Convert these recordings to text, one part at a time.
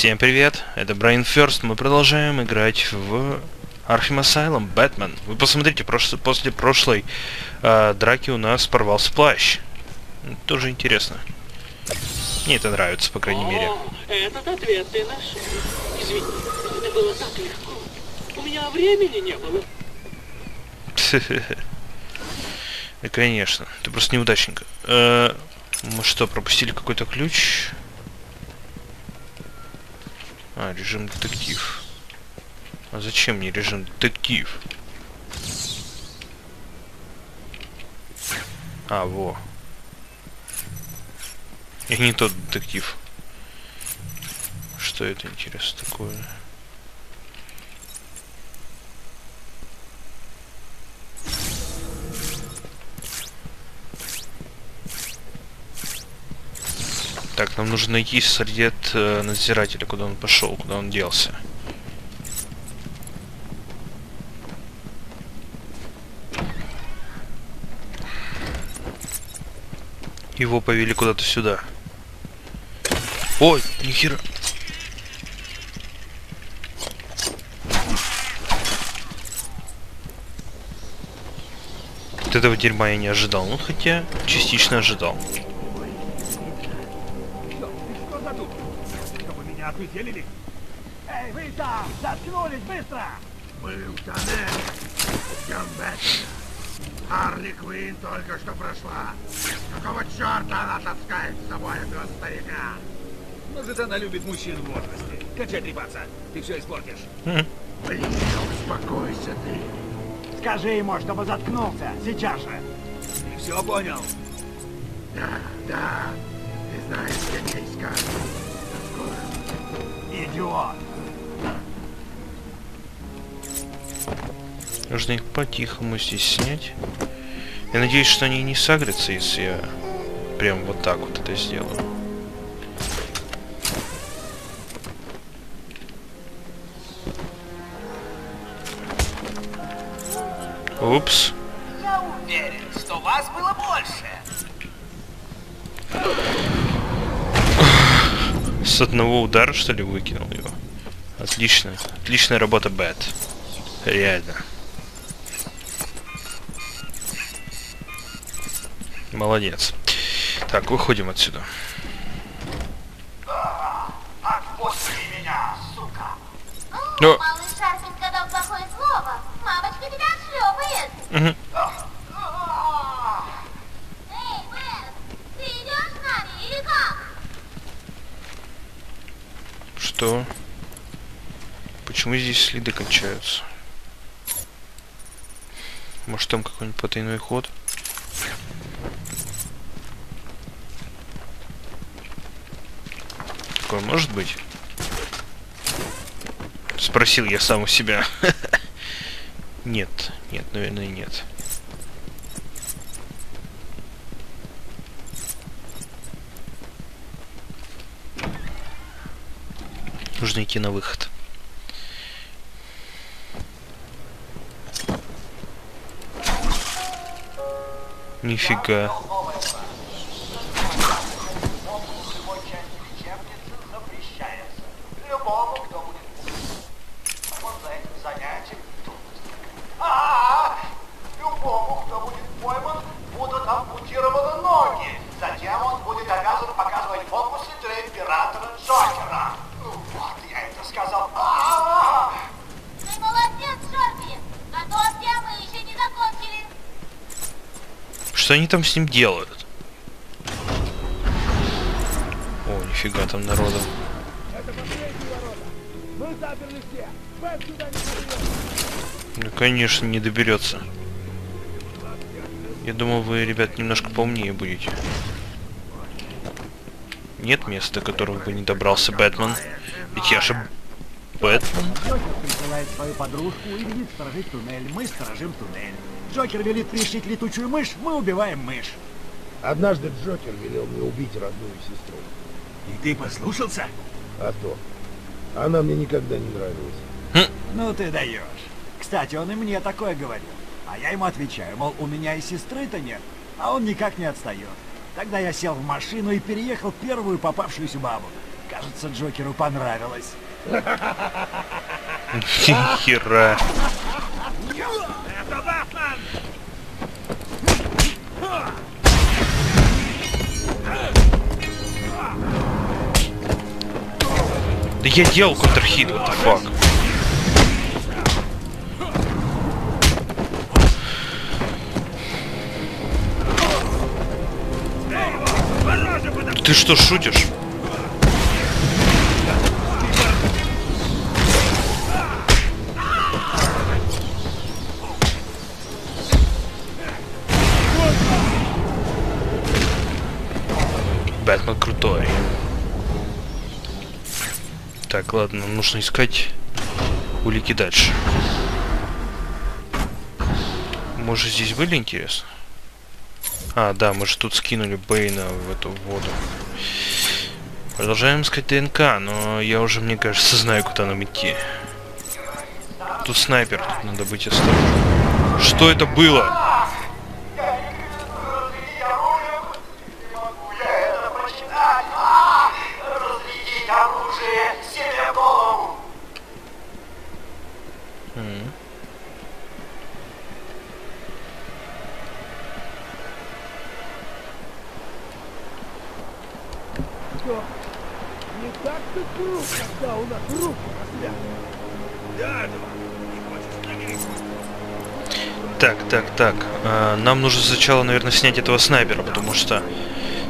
Всем привет, это Brain First. Мы продолжаем играть в Arkham Asylum Бэтмен. Вы посмотрите, прош... после прошлой э, драки у нас порвался плащ. Тоже интересно. Мне это нравится, по крайней О, мере. этот ответ ты нашел. Извини, это было так легко. У меня времени не было. Да, конечно. Ты просто неудачника. Э, мы что, пропустили какой-то ключ? Режим детектив. А зачем мне режим детектив? А, во. И не тот детектив. Что это интересно такое? Так, нам нужно найти след э, надзирателя, куда он пошел, куда он делся. Его повели куда-то сюда. Ой, нихера. Вот этого дерьма я не ожидал. Ну, хотя частично ожидал. Отметелили? Эй, вы там! Заткнулись быстро! Мы в тоннеле. Ждем Бэтмена. Харли Квинн только что прошла. Какого черта она таскает с собой этого старика? Может, она любит мужчин в возрасте. Кончай трепаться. Ты все испортишь. Блин, успокойся ты. Скажи ему, чтобы заткнулся, сейчас же. Ты все понял? Да, да. Ты знаешь, где меня искать. Идиот. Нужно их по-тихому здесь снять. Я надеюсь, что они не сагрятся, если я прям вот так вот это сделаю. Упс. Я уверен, что вас было больше. С одного удара, что ли, выкинул его? Отлично. Отличная работа, Бэт. Реально. Молодец. Так, выходим отсюда. Отпусти меня, сука. Но... Малыш Арсен сказал плохое слово. Мамочка тебя отшлепает. Мгм. Эй, Бэт, ты идешь с нами или как? Что? Почему здесь следы кончаются? Может там какой-нибудь потайной ход? Такое может быть? Спросил я сам у себя. Нет, нет, наверное, нет. Нужно идти на выход. Это сказал. А-а-а! Ты молодец, Шорпи. Готовься, мы еще не закончили. Что они там с ним делают? О, нифига там народу. Ну, конечно, не доберется. Я думал, вы, ребят, немножко поумнее будете. Нет места, до которого бы не добрался Бэтмен. Ведь я же Бэтмен. Джокер присылает свою подружку и велит сторожить туннель. Мы сторожим туннель. Джокер велит пришить летучую мышь, мы убиваем мышь. Однажды Джокер велел мне убить родную сестру. И ты послушался? А то. Она мне никогда не нравилась. Ну ты даешь. Кстати, он и мне такое говорил. А я ему отвечаю, мол, у меня и сестры-то нет, а он никак не отстает. Тогда я сел в машину и переехал первую попавшуюся бабу. Кажется, Джокеру понравилось. Хера. Да я делал контрхит, what the fuck. Ты что, шутишь? Бэтмен крутой. Так, ладно, нужно искать улики дальше. Может здесь были интересно? А, да, мы же тут скинули Бейна в эту воду. Продолжаем искать ДНК, но я уже, мне кажется, знаю, куда нам идти. Тут снайпер, тут надо быть осторожным. Что это было? Круто, когда у нас проверить? Так, так, так. А, нам нужно сначала, наверное, снять этого снайпера, потому что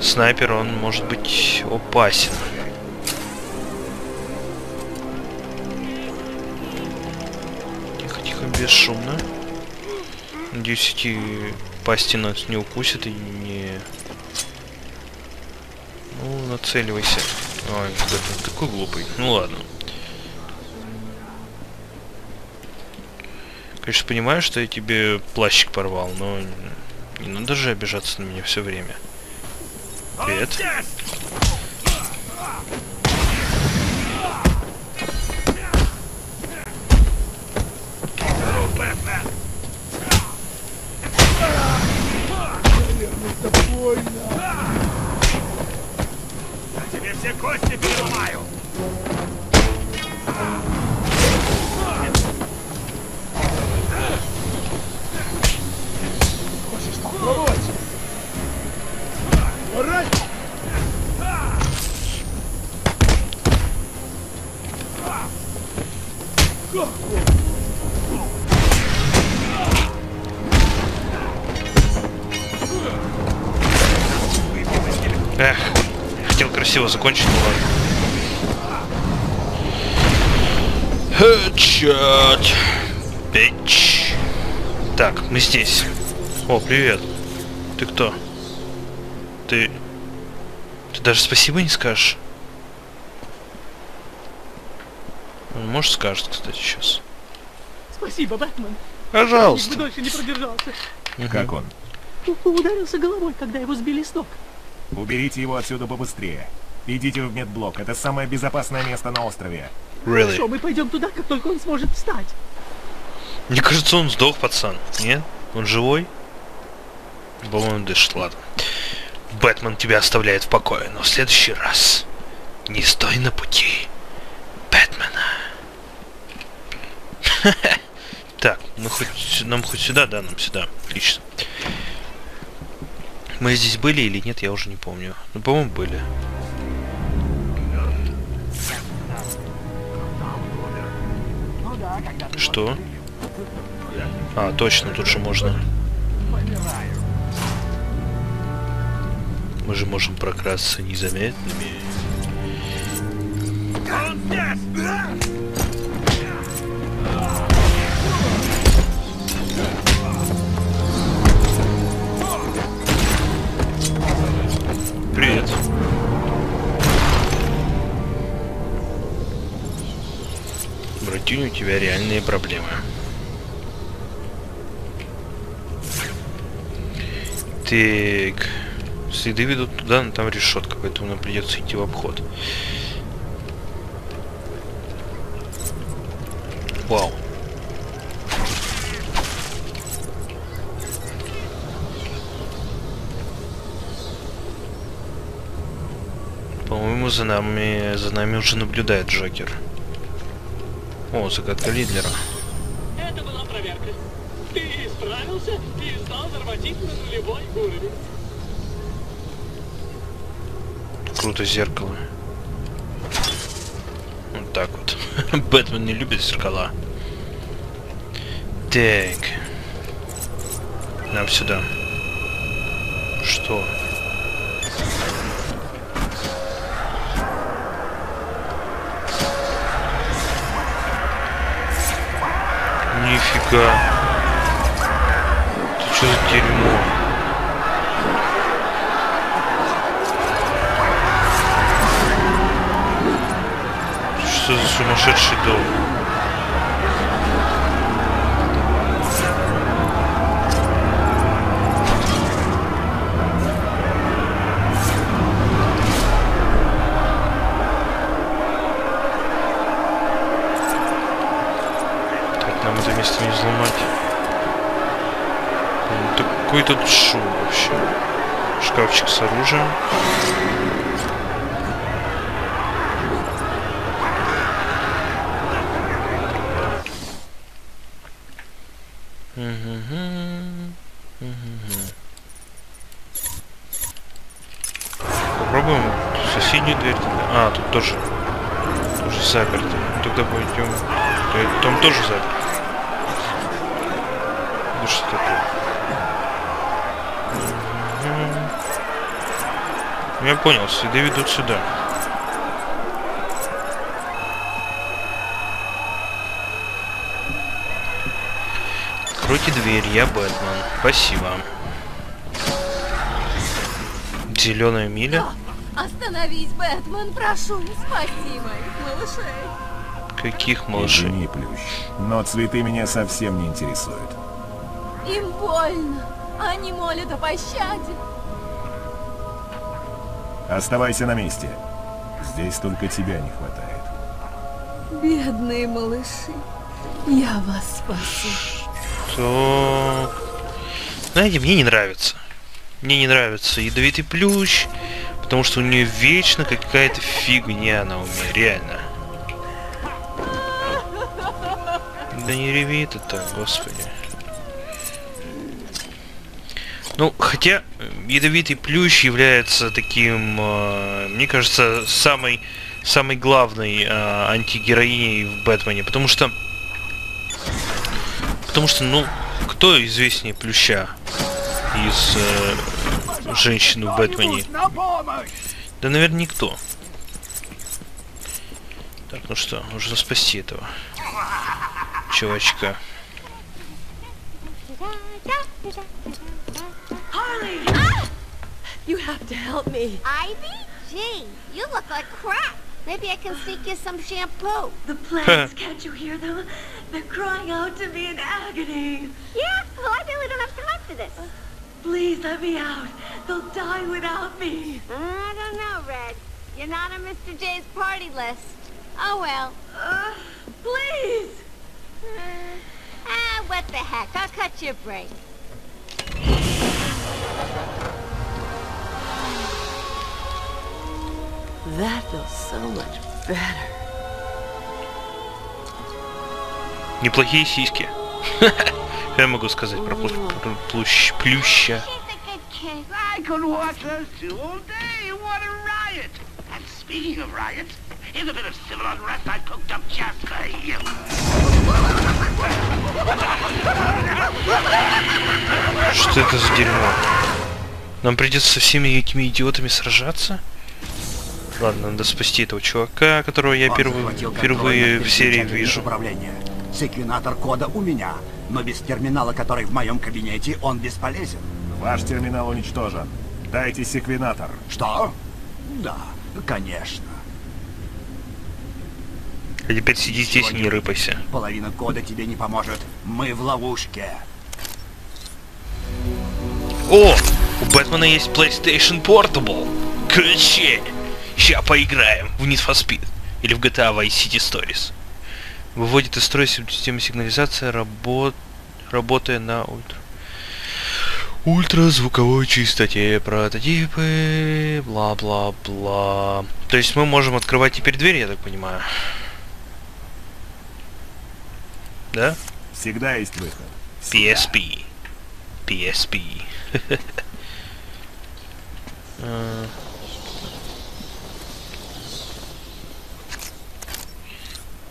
снайпер, он может быть опасен. Тихо, тихо, бесшумно. Надеюсь, эти пасти нас не укусят и не... Ну, нацеливайся. Ой, Бэтмен такой глупый. Ну ладно. Конечно, понимаю, что я тебе плащик порвал, но не надо же обижаться на меня все время. Привет. Я тебе все кости переломаю. Хочешь попробовать? Орать! Эх, хотел красиво закончить, но ладно. Хедшот. Бич. Так, мы здесь. О, привет. Ты кто? Ты... Ты даже спасибо не скажешь? Он, Может, скажет, кстати, сейчас. Спасибо, Бэтмен. Пожалуйста. дольше не продержался. Как он? У- Ударился головой, когда его сбили с ног. Уберите его отсюда побыстрее. Идите в медблок. Это самое безопасное место на острове. Really? Хорошо, мы пойдем туда, как только он сможет встать. Мне кажется, он сдох, пацан. Нет? Он живой? По-моему, дышит, ладно. Бэтмен тебя оставляет в покое, но в следующий раз не стой на пути Бэтмена. Так, мы хоть нам хоть сюда, да, нам сюда. Отлично. Мы здесь были или нет, я уже не помню. Ну, по-моему, были. Что? А, точно, тут же можно. Мы же можем прокрасться незаметными. Братюнь, у тебя реальные проблемы. Так. Следы ведут туда, но там решетка, поэтому нам придется идти в обход. Вау. По-моему, за нами, за нами уже наблюдает Джокер. О, загадка Лидлера. Это была проверка. Ты справился и сдал норматив на нулевой уровень. Круто зеркало. Вот так вот. Бэтмен не любит зеркала. Так. Нам сюда. Что? Нифига. Ты что за дерьмо? Что за сумасшедший дом? Такой тут шум вообще. Шкафчик с оружием. Попробуем соседнюю дверь. А, тут тоже, тоже заперто. Тогда пойдем. То- Там тоже заперто. Ну что такое? Я понял, следы ведут сюда. Откройте дверь, я Бэтмен. Спасибо. Зеленая миля? Остановись, Бэтмен, прошу, спаси моих малышей. Каких малышей? Извини, Плющ, но цветы меня совсем не интересуют. Им больно. Они молят о пощаде. Оставайся на месте. Здесь только тебя не хватает. Бедные малыши. Я вас спасу. Так. Знаете, мне не нравится. Мне не нравится ядовитый плющ, потому что у нее вечно какая-то фигня на уме, реально. Да не реви это так, господи. Ну, хотя ядовитый плющ является таким, э, мне кажется, самой, самой главной э, антигероиней в Бэтмене, потому что, потому что, ну, кто известнее плюща из э, женщин в Бэтмене? Да, наверное, никто. Так, ну что, нужно спасти этого чувачка. Harley! You have to help me. Ivy? Gee, you look like crap. Maybe I can sneak you some shampoo. The plants, can't you hear them? They're crying out to me in agony. Yeah? Well, I really don't have time for this. Please let me out. They'll die without me. I don't know, Red. You're not on Mr. J's party list. Oh, well. Uh, please! Uh, ah, what the heck. I'll cut you a break. Неплохие сиськи. Я могу сказать про, плющ- про плющ- плюща? I could watch those two all day. What a riot! And speaking of riots, in a bit of civil unrest I cooked up just for you. Что это за дерьмо? Нам придется со всеми этими идиотами сражаться? Ладно, надо спасти этого чувака, которого я первый- впервые в серии вижу. управления. Секвенатор кода у меня, но без терминала, который в моем кабинете, он бесполезен. Ваш терминал уничтожен. Дайте секвенатор. Что? Да, конечно. А теперь сиди здесь и не рыпайся. Половина кода тебе не поможет. Мы в ловушке. О! У Бэтмена есть PlayStation Portable. Ключи! Ща поиграем в Need for Speed. Или в GTA Vice City Stories. Выводит из строя систему сигнализации, работ... работая на ультра... ультразвуковой частоте прототипы, бла-бла-бла. То есть мы можем открывать теперь дверь, я так понимаю. Да? Всегда есть выход. Всегда. PSP. PSP.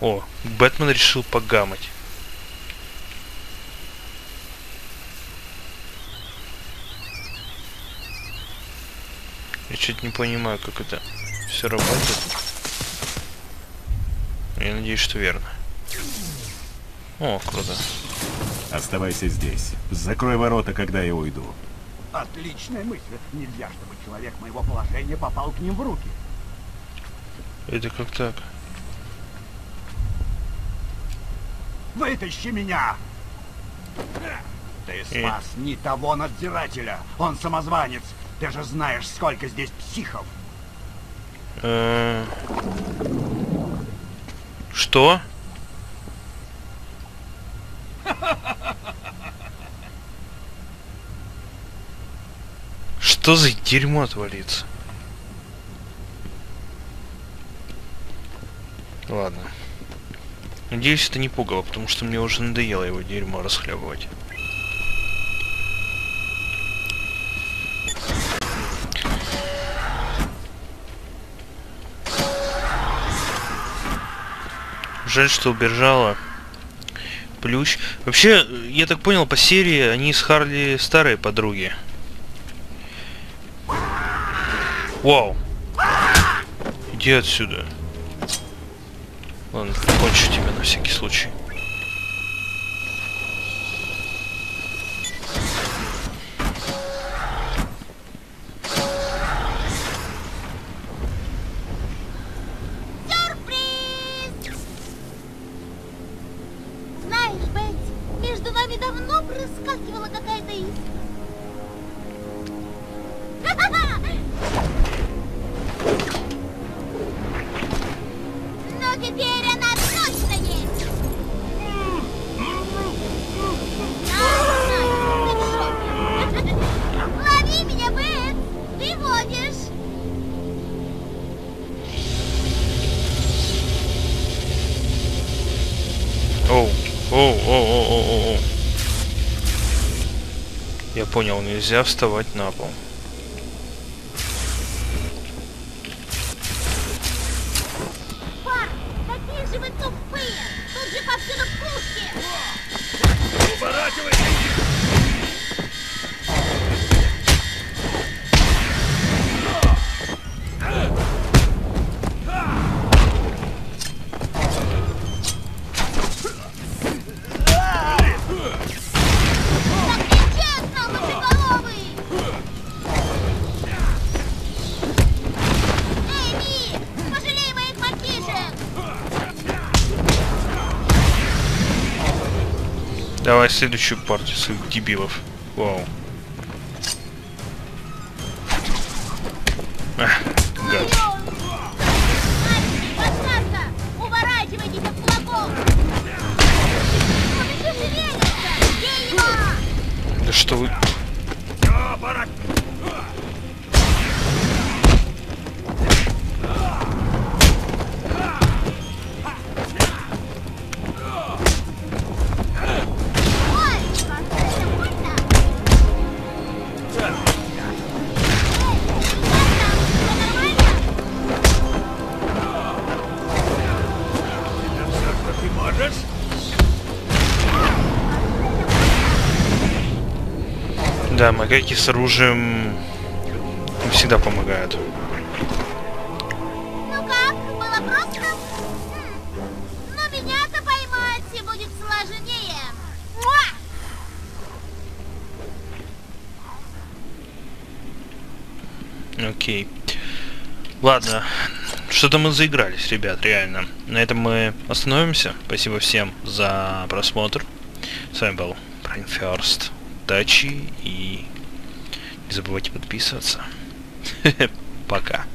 О, Бэтмен решил погамать. Я что-то не понимаю, как это все работает. Я надеюсь, что верно. О, круто. Оставайся здесь. Закрой ворота, когда я уйду. Отличная мысль. Нельзя, чтобы человек моего положения попал к ним в руки. Это как так? Вытащи меня! Ты спас не того надзирателя. Он самозванец. Ты же знаешь, сколько здесь психов. Э, Что? Что за дерьмо творится? Ладно. Надеюсь, это не пугало, потому что мне уже надоело его дерьмо расхлебывать. Жаль, что убежала. Плющ. Вообще, я так понял, по серии они с Харли старые подруги. Вау. Иди отсюда. Ладно, кончу тебя на всякий случай. Понял, нельзя вставать на пол. Следующую партию своих дебилов. Вау. Ах, гад. Да что вы... Да, магайки с оружием всегда помогают. Ну как, было просто? Хм, Но меня-то поймать будет сложнее. Муа! Окей. Ладно. Что-то мы заигрались, ребят, реально. На этом мы остановимся. Спасибо всем за просмотр. С вами был Brain First. Удачи и не забывайте подписываться. Пока.